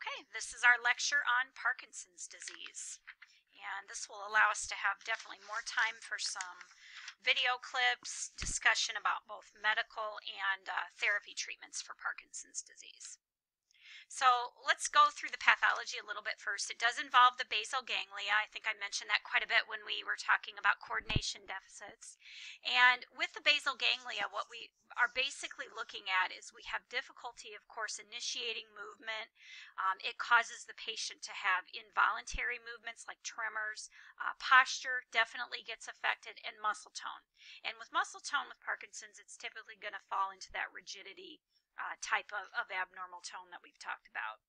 Okay, this is our lecture on Parkinson's disease. And this will allow us to have definitely more time for some video clips, discussion about both medical and uh, therapy treatments for Parkinson's disease. So let's go through the pathology a little bit first. It does involve the basal ganglia. I think I mentioned that quite a bit when we were talking about coordination deficits. And with the basal ganglia, what we are basically looking at is we have difficulty, of course, initiating movement. Um, it causes the patient to have involuntary movements like tremors. Uh, posture definitely gets affected and muscle tone. And with muscle tone with Parkinson's, it's typically going to fall into that rigidity uh, type of, of abnormal tone that we've talked about.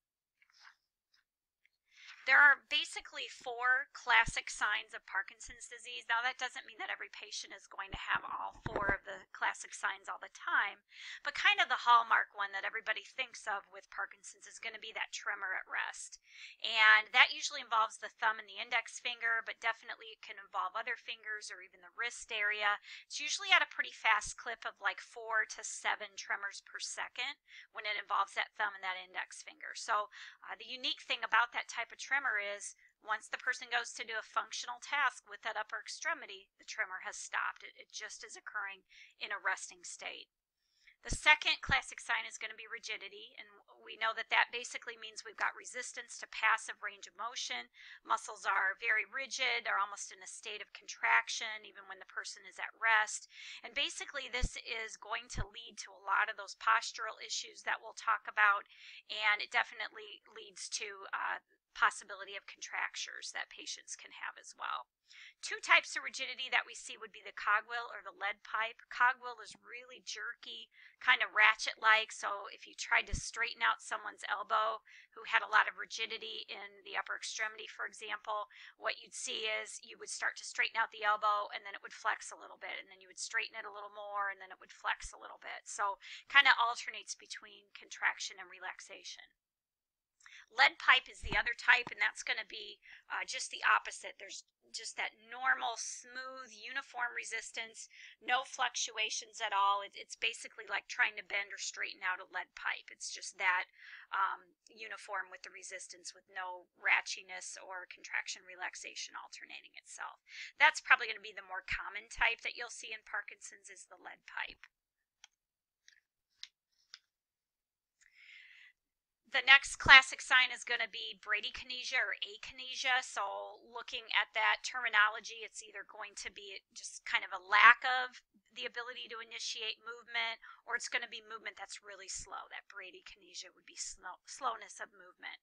There are basically four classic signs of Parkinson's disease. Now, that doesn't mean that every patient is going to have all four of the classic signs all the time, but kind of the hallmark one that everybody thinks of with Parkinson's is going to be that tremor at rest. And that usually involves the thumb and the index finger, but definitely it can involve other fingers or even the wrist area. It's usually at a pretty fast clip of like four to seven tremors per second when it involves that thumb and that index finger. So, uh, the unique thing about that type of tremor is once the person goes to do a functional task with that upper extremity, the tremor has stopped. It, it just is occurring in a resting state. The second classic sign is going to be rigidity, and we know that that basically means we've got resistance to passive range of motion. Muscles are very rigid, they're almost in a state of contraction, even when the person is at rest. And basically, this is going to lead to a lot of those postural issues that we'll talk about, and it definitely leads to uh, possibility of contractures that patients can have as well. Two types of rigidity that we see would be the cogwheel or the lead pipe. Cogwheel is really jerky, kind of ratchet-like, so if you tried to straighten out someone's elbow who had a lot of rigidity in the upper extremity, for example, what you'd see is you would start to straighten out the elbow and then it would flex a little bit, and then you would straighten it a little more and then it would flex a little bit. So kind of alternates between contraction and relaxation. Lead pipe is the other type, and that's going to be uh, just the opposite. There's just that normal, smooth, uniform resistance, no fluctuations at all. It, it's basically like trying to bend or straighten out a lead pipe. It's just that um, uniform with the resistance with no ratchiness or contraction relaxation alternating itself. That's probably going to be the more common type that you'll see in Parkinson's is the lead pipe. The next classic sign is going to be bradykinesia or akinesia. So looking at that terminology, it's either going to be just kind of a lack of the ability to initiate movement, or it's going to be movement that's really slow. That bradykinesia would be slow, slowness of movement.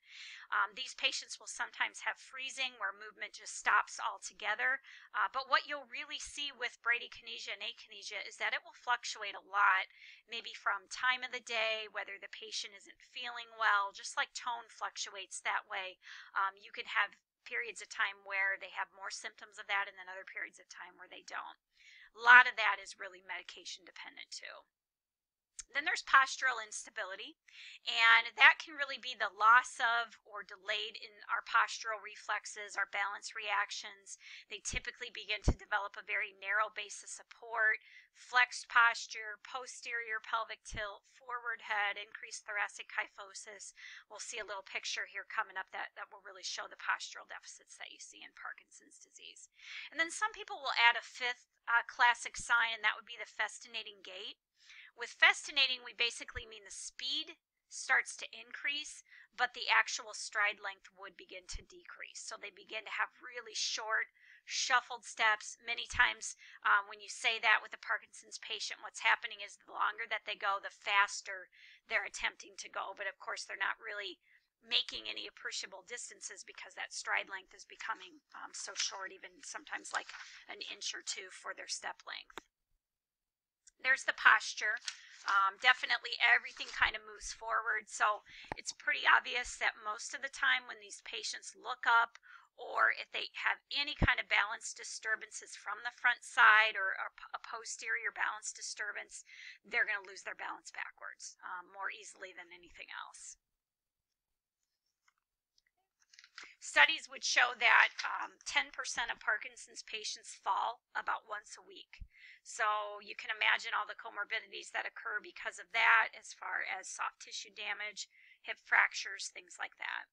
Um, these patients will sometimes have freezing where movement just stops altogether. Uh, but what you'll really see with bradykinesia and akinesia is that it will fluctuate a lot, maybe from time of the day, whether the patient isn't feeling well, just like tone fluctuates that way, um, you can have periods of time where they have more symptoms of that and then other periods of time where they don't. A lot of that is really medication dependent too. Then there's postural instability, and that can really be the loss of or delayed in our postural reflexes, our balance reactions. They typically begin to develop a very narrow base of support, flexed posture, posterior pelvic tilt, forward head, increased thoracic kyphosis. We'll see a little picture here coming up that, that will really show the postural deficits that you see in Parkinson's disease. And then some people will add a fifth uh, classic sign, and that would be the festinating gait. With festinating, we basically mean the speed starts to increase, but the actual stride length would begin to decrease. So they begin to have really short, shuffled steps. Many times um, when you say that with a Parkinson's patient, what's happening is the longer that they go, the faster they're attempting to go. But of course, they're not really making any appreciable distances because that stride length is becoming um, so short, even sometimes like an inch or two for their step length. There's the posture. Um, definitely everything kind of moves forward. So it's pretty obvious that most of the time when these patients look up or if they have any kind of balance disturbances from the front side or a posterior balance disturbance, they're going to lose their balance backwards um, more easily than anything else. Studies would show that 10% um, of Parkinson's patients fall about once a week. So you can imagine all the comorbidities that occur because of that as far as soft tissue damage, hip fractures, things like that.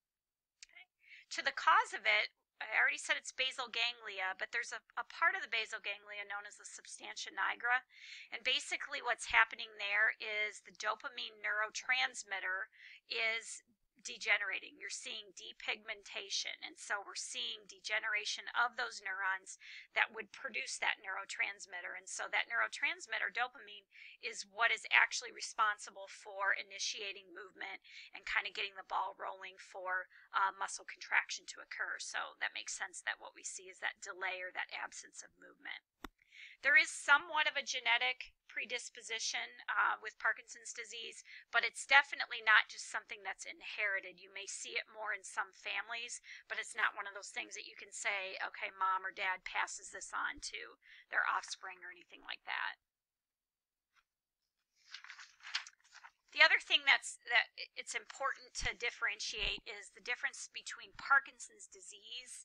Okay. To the cause of it, I already said it's basal ganglia, but there's a, a part of the basal ganglia known as the substantia nigra. And basically what's happening there is the dopamine neurotransmitter is degenerating. You're seeing depigmentation. And so we're seeing degeneration of those neurons that would produce that neurotransmitter. And so that neurotransmitter, dopamine, is what is actually responsible for initiating movement and kind of getting the ball rolling for uh, muscle contraction to occur. So that makes sense that what we see is that delay or that absence of movement. There is somewhat of a genetic predisposition uh, with Parkinson's disease, but it's definitely not just something that's inherited. You may see it more in some families, but it's not one of those things that you can say, okay, mom or dad passes this on to their offspring or anything like that. The other thing that's that it's important to differentiate is the difference between Parkinson's disease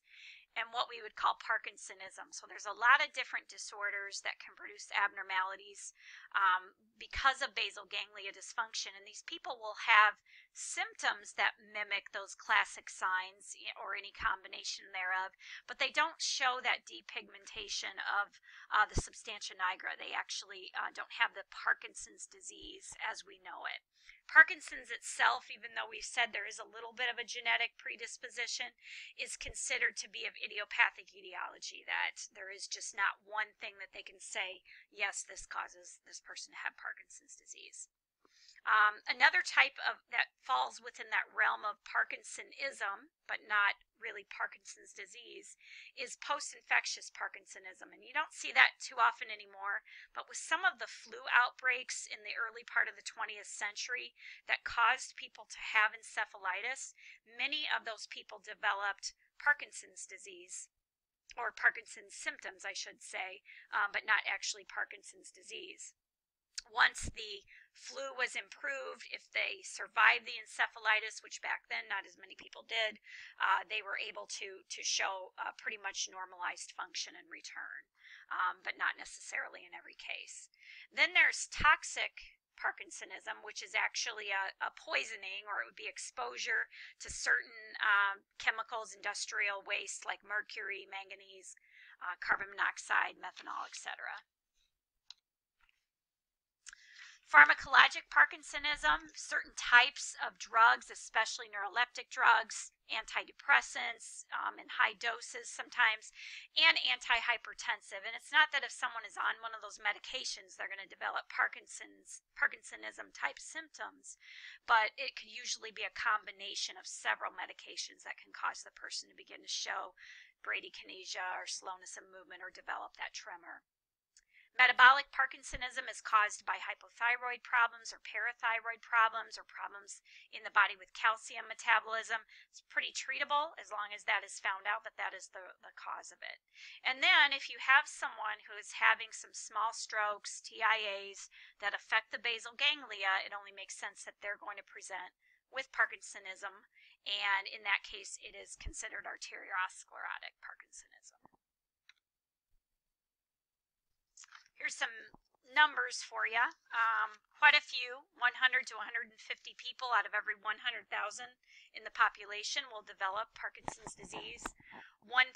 and what we would call Parkinsonism. So there's a lot of different disorders that can produce abnormalities um, because of basal ganglia dysfunction. And these people will have symptoms that mimic those classic signs or any combination thereof, but they don't show that depigmentation of uh, the substantia nigra. They actually uh, don't have the Parkinson's disease as we know it. Parkinson's itself, even though we've said there is a little bit of a genetic predisposition, is considered to be of idiopathic etiology, that there is just not one thing that they can say, yes, this causes this person to have Parkinson's disease. Um, another type of that falls within that realm of Parkinsonism, but not really Parkinson's disease, is post-infectious Parkinsonism. And you don't see that too often anymore, but with some of the flu outbreaks in the early part of the 20th century that caused people to have encephalitis, many of those people developed Parkinson's disease or Parkinson's symptoms, I should say, um, but not actually Parkinson's disease. Once the flu was improved, if they survived the encephalitis, which back then not as many people did, uh, they were able to, to show uh, pretty much normalized function and return, um, but not necessarily in every case. Then there's toxic Parkinsonism, which is actually a, a, poisoning or it would be exposure to certain um, chemicals, industrial waste like mercury, manganese, uh, carbon monoxide, methanol, etc. Pharmacologic Parkinsonism, certain types of drugs, especially neuroleptic drugs, antidepressants um, in high doses sometimes, and antihypertensive. And it's not that if someone is on one of those medications, they're going to develop Parkinson's, Parkinsonism type symptoms, but it could usually be a combination of several medications that can cause the person to begin to show bradykinesia or slowness of movement or develop that tremor. Metabolic Parkinsonism is caused by hypothyroid problems or parathyroid problems or problems in the body with calcium metabolism. It's pretty treatable as long as that is found out that that is the, the cause of it. And then if you have someone who is having some small strokes, TIAs, that affect the basal ganglia, it only makes sense that they're going to present with Parkinsonism. And in that case, it is considered arteriosclerotic Parkinsonism. Here's some numbers for you. Um, quite a few, 100 to 150 people out of every 100,000 in the population will develop Parkinson's disease. 1%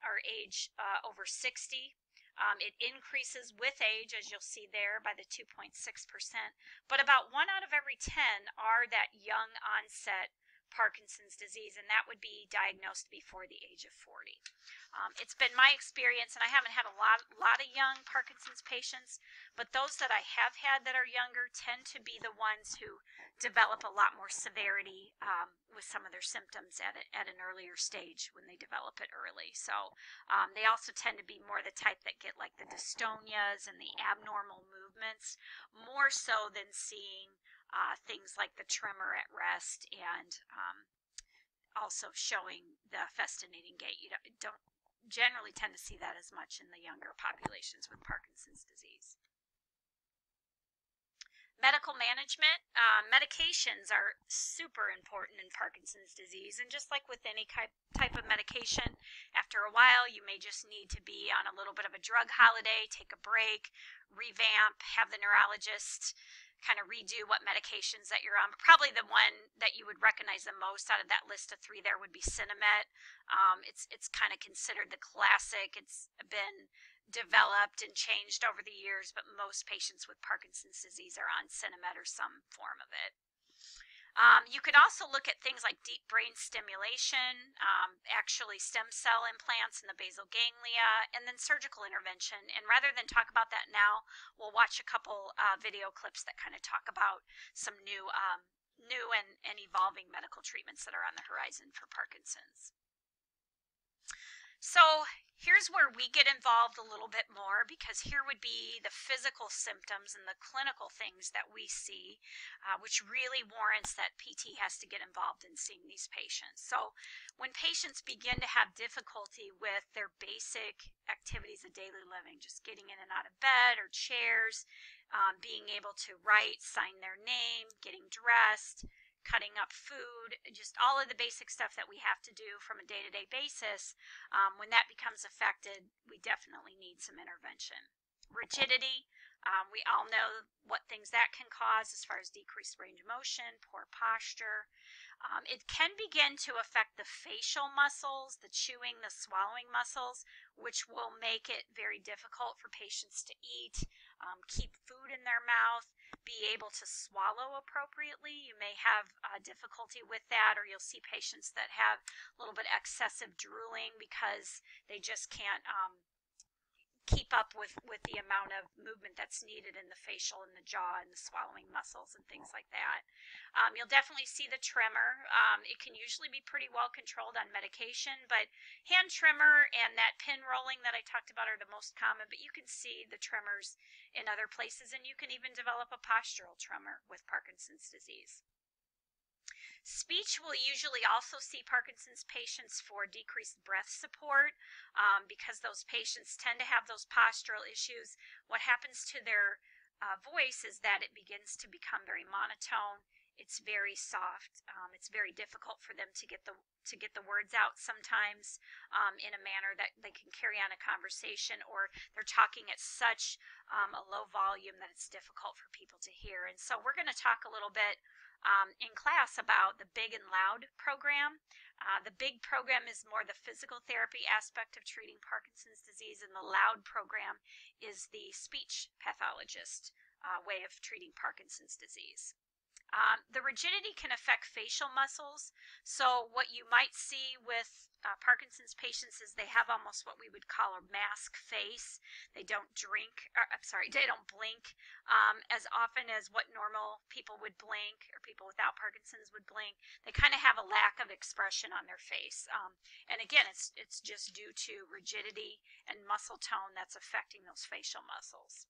are age uh, over 60. Um, it increases with age, as you'll see there, by the 2.6%. But about one out of every 10 are that young onset Parkinson's disease, and that would be diagnosed before the age of 40. Um, it's been my experience, and I haven't had a lot, lot of young Parkinson's patients, but those that I have had that are younger tend to be the ones who develop a lot more severity um, with some of their symptoms at, a, at an earlier stage when they develop it early. So um, they also tend to be more the type that get like the dystonias and the abnormal movements, more so than seeing uh, things like the tremor at rest and um, also showing the festinating gait. You don't, don't generally tend to see that as much in the younger populations with Parkinson's disease. Medical management, uh, medications are super important in Parkinson's disease. And just like with any type of medication, after a while, you may just need to be on a little bit of a drug holiday, take a break, revamp, have the neurologist kind of redo what medications that you're on. Probably the one that you would recognize the most out of that list of three there would be Sinemet. Um, it's it's kind of considered the classic. It's been developed and changed over the years, but most patients with Parkinson's disease are on Sinemet or some form of it. Um, you could also look at things like deep brain stimulation, um, actually stem cell implants in the basal ganglia, and then surgical intervention. And rather than talk about that now, we'll watch a couple uh, video clips that kind of talk about some new, um, new and, and evolving medical treatments that are on the horizon for Parkinson's. So here's where we get involved a little bit more because here would be the physical symptoms and the clinical things that we see, uh, which really warrants that PT has to get involved in seeing these patients. So when patients begin to have difficulty with their basic activities of daily living, just getting in and out of bed or chairs, um, being able to write, sign their name, getting dressed, cutting up food, just all of the basic stuff that we have to do from a day to day basis, um, when that becomes affected, we definitely need some intervention. Rigidity, um, we all know what things that can cause as far as decreased range of motion, poor posture. Um, it can begin to affect the facial muscles, the chewing, the swallowing muscles, which will make it very difficult for patients to eat, um, keep food in their mouth, be able to swallow appropriately. You may have uh, difficulty with that, or you'll see patients that have a little bit excessive drooling because they just can't um, keep up with, with the amount of movement that's needed in the facial and the jaw and the swallowing muscles and things like that. Um, you'll definitely see the tremor. Um, it can usually be pretty well controlled on medication, but hand tremor and that pin rolling that I talked about are the most common, but you can see the tremors in other places and you can even develop a postural tremor with Parkinson's disease. Speech will usually also see Parkinson's patients for decreased breath support um, because those patients tend to have those postural issues. What happens to their uh, voice is that it begins to become very monotone. It's very soft. Um, it's very difficult for them to get the to get the words out sometimes um, in a manner that they can carry on a conversation, or they're talking at such um, a low volume that it's difficult for people to hear. And so we're going to talk a little bit um, in class about the Big and Loud program. Uh, the big program is more the physical therapy aspect of treating Parkinson's disease, and the loud program is the speech pathologist uh, way of treating Parkinson's disease. Um, the rigidity can affect facial muscles. So what you might see with uh, Parkinson's patients is they have almost what we would call a mask face. They don't drink, or, I'm sorry, they don't blink um, as often as what normal people would blink or people without Parkinson's would blink. They kind of have a lack of expression on their face. Um, and again, it's, it's just due to rigidity and muscle tone that's affecting those facial muscles.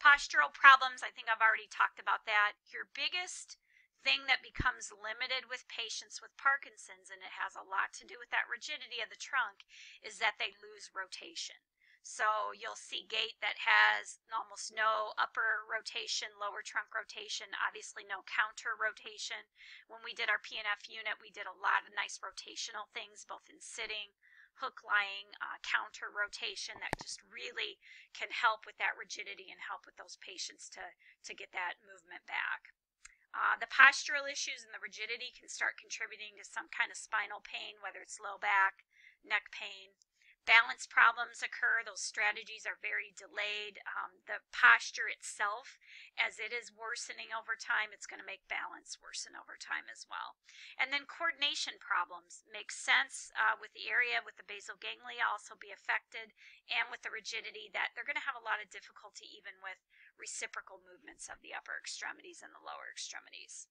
Postural problems, I think I've already talked about that. Your biggest thing that becomes limited with patients with Parkinson's, and it has a lot to do with that rigidity of the trunk, is that they lose rotation. So you'll see gait that has almost no upper rotation, lower trunk rotation, obviously no counter rotation. When we did our PNF unit, we did a lot of nice rotational things, both in sitting, hook lying, uh, counter rotation that just really can help with that rigidity and help with those patients to, to get that movement back. Uh, the postural issues and the rigidity can start contributing to some kind of spinal pain, whether it's low back, neck pain, balance problems occur. Those strategies are very delayed. Um, the posture itself, as it is worsening over time, it's going to make balance worsen over time as well. And then coordination problems make sense uh, with the area with the basal ganglia also be affected and with the rigidity that they're going to have a lot of difficulty even with reciprocal movements of the upper extremities and the lower extremities.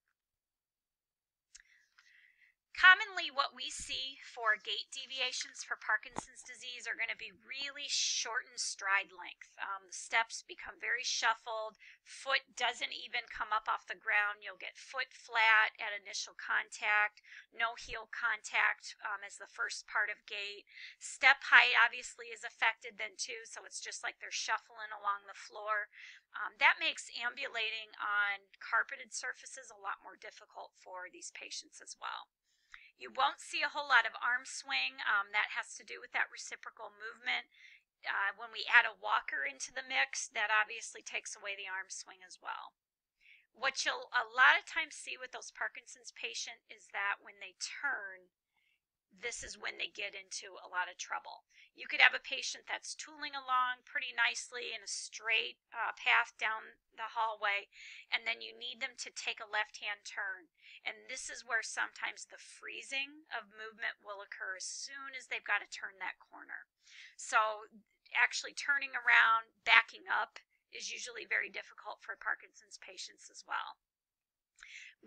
Commonly, what we see for gait deviations for Parkinson's disease are going to be really shortened stride length. Um, the steps become very shuffled. Foot doesn't even come up off the ground. You'll get foot flat at initial contact, no heel contact um, as the first part of gait. Step height obviously is affected then too, so it's just like they're shuffling along the floor. Um, that makes ambulating on carpeted surfaces a lot more difficult for these patients as well. You won't see a whole lot of arm swing. Um, that has to do with that reciprocal movement. uh, when we add a walker into the mix, that obviously takes away the arm swing as well. What you'll a lot of times see with those Parkinson's patients is that when they turn, this is when they get into a lot of trouble. You could have a patient that's tooling along pretty nicely in a straight uh, path down the hallway, and then you need them to take a left hand turn. And this is where sometimes the freezing of movement will occur as soon as they've got to turn that corner. So, actually turning around, backing up is usually very difficult for Parkinson's patients as well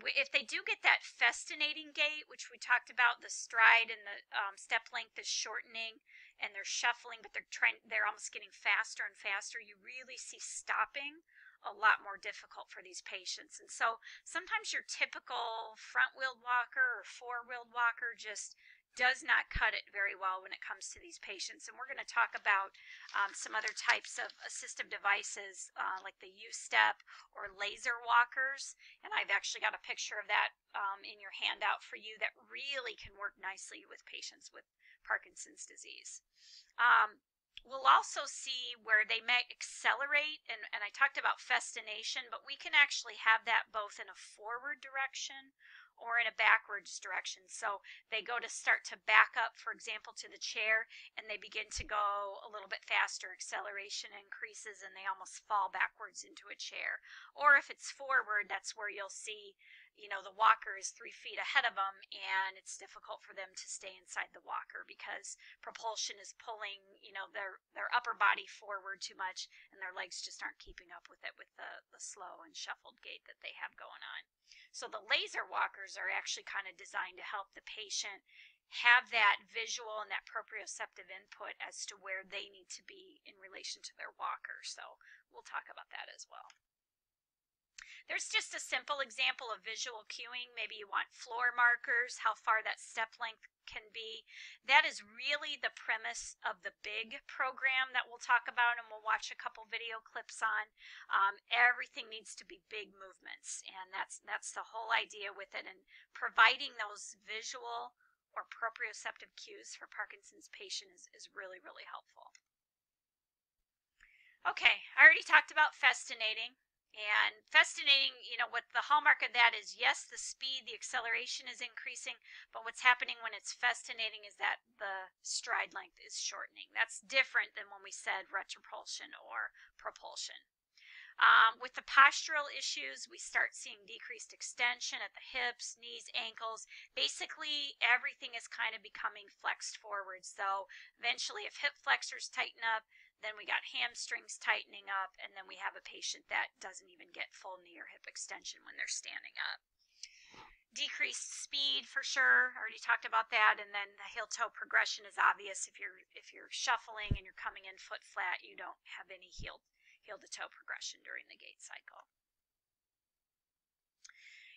if they do get that festinating gait, which we talked about, the stride and the um, step length is shortening and they're shuffling, but they're trying, they're almost getting faster and faster, you really see stopping a lot more difficult for these patients. And so sometimes your typical front wheeled walker or four wheeled walker just does not cut it very well when it comes to these patients. And we're going to talk about um, some other types of assistive devices uh, like the U-step or laser walkers. And I've actually got a picture of that um, in your handout for you that really can work nicely with patients with Parkinson's disease. Um, we'll also see where they may accelerate, and, and I talked about festination, but we can actually have that both in a forward direction or in a backwards direction. So they go to start to back up, for example, to the chair, and they begin to go a little bit faster. Acceleration increases, and they almost fall backwards into a chair. Or if it's forward, that's where you'll see you know, the walker is three feet ahead of them and it's difficult for them to stay inside the walker because propulsion is pulling, you know, their, their upper body forward too much and their legs just aren't keeping up with it with the, the slow and shuffled gait that they have going on. So the laser walkers are actually kind of designed to help the patient have that visual and that proprioceptive input as to where they need to be in relation to their walker. So we'll talk about that as well. There's just a simple example of visual cueing. Maybe you want floor markers, how far that step length can be. That is really the premise of the big program that we'll talk about and we'll watch a couple video clips on. Um, everything needs to be big movements and that's, that's the whole idea with it and providing those visual or proprioceptive cues for Parkinson's patient is, is really, really helpful. Okay, I already talked about festinating. And festinating, you know, what the hallmark of that is yes, the speed, the acceleration is increasing, but what's happening when it's festinating is that the stride length is shortening. That's different than when we said retropulsion or propulsion. Um, with the postural issues, we start seeing decreased extension at the hips, knees, ankles. Basically, everything is kind of becoming flexed forward. So eventually, if hip flexors tighten up, then we got hamstrings tightening up, and then we have a patient that doesn't even get full knee or hip extension when they're standing up. Decreased speed for sure. Already talked about that, and then the heel toe progression is obvious. If you're if you're shuffling and you're coming in foot flat, you don't have any heel heel to toe progression during the gait cycle.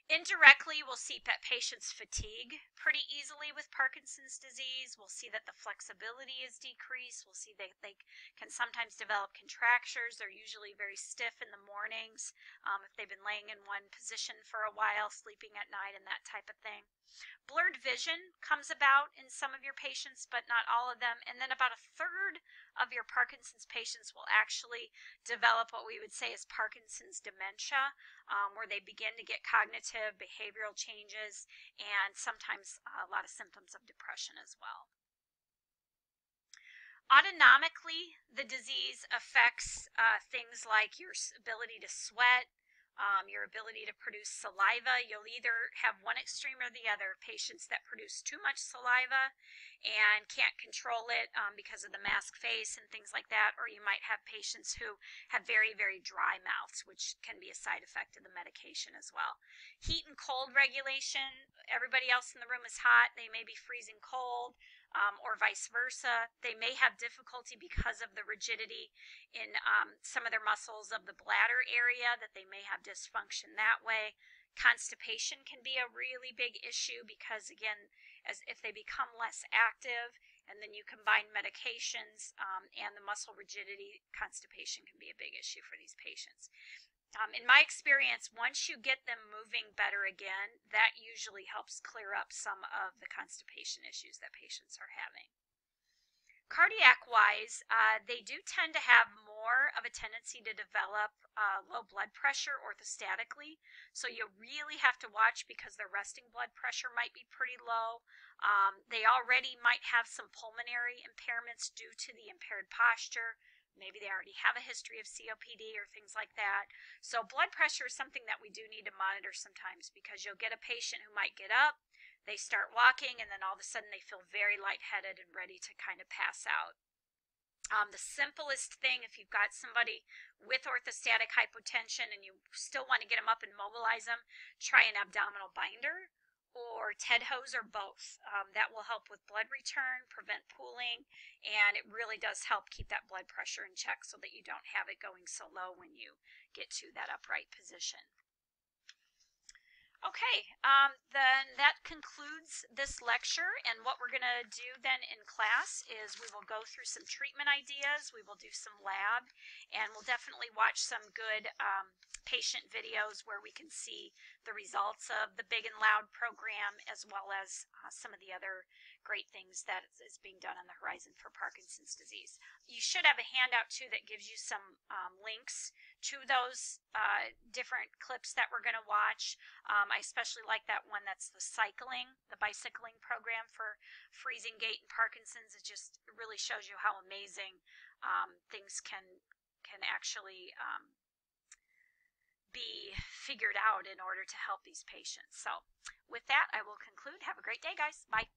Indirectly, we'll see that patients fatigue pretty easily with Parkinson's disease. We'll see that the flexibility is decreased. We'll see that they can sometimes develop contractures. They're usually very stiff in the mornings um, if they've been laying in one position for a while, sleeping at night, and that type of thing. Blurred vision comes about in some of your patients, but not all of them. And then about a third of your Parkinson's patients will actually develop what we would say is Parkinson's dementia, um, where they begin to get cognitive, behavioral changes, and sometimes a lot of symptoms of depression as well. Autonomically, the disease affects uh, things like your ability to sweat, um, your ability to produce saliva. You'll either have one extreme or the other. Patients that produce too much saliva and can't control it um, because of the mask face and things like that, or you might have patients who have very, very dry mouths, which can be a side effect of the medication as well. Heat and cold regulation. Everybody else in the room is hot. They may be freezing cold um, or vice versa. They may have difficulty because of the rigidity in um, some of their muscles of the bladder area, that they may have dysfunction that way. Constipation can be a really big issue because, again, as if they become less active and then you combine medications um, and the muscle rigidity, constipation can be a big issue for these patients. Um, in my experience, once you get them moving better again, that usually helps clear up some of the constipation issues that patients are having. Cardiac wise, uh, they do tend to have more of a tendency to develop uh, low blood pressure orthostatically. So you really have to watch because their resting blood pressure might be pretty low. Um, they already might have some pulmonary impairments due to the impaired posture. Maybe they already have a history of COPD or things like that. So blood pressure is something that we do need to monitor sometimes because you'll get a patient who might get up, they start walking, and then all of a sudden they feel very lightheaded and ready to kind of pass out. Um, the simplest thing, if you've got somebody with orthostatic hypotension and you still want to get them up and mobilize them, try an abdominal binder or TED hose or both. Um, that will help with blood return, prevent pooling, and it really does help keep that blood pressure in check so that you don't have it going so low when you get to that upright position. Okay, um, then that concludes this lecture. And what we're going to do then in class is we will go through some treatment ideas, we will do some lab, and we'll definitely watch some good um, patient videos where we can see the results of the Big and Loud program as well as uh, some of the other great things that is being done on the horizon for Parkinson's disease. You should have a handout too that gives you some um, links to those uh, different clips that we're going to watch. Um, I especially like that one that's the cycling, the bicycling program for freezing gait and Parkinson's. It just really shows you how amazing um, things can can actually um, be figured out in order to help these patients. So with that, I will conclude. Have a great day, guys. Bye.